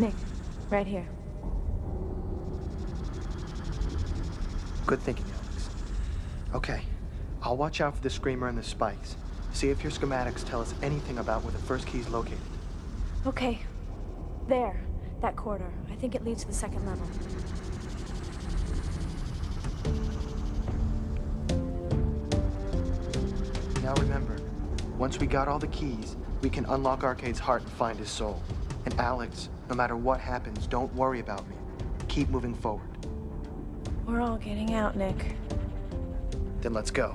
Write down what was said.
Nick, right here. Good thinking, Alex. Okay, I'll watch out for the screamer and the spikes. See if your schematics tell us anything about where the first key's located. Okay. There. That corridor. I think it leads to the second level. Now remember, once we got all the keys, we can unlock Arcade's heart and find his soul. And Alex, no matter what happens, don't worry about me. Keep moving forward. We're all getting out, Nick. Then let's go.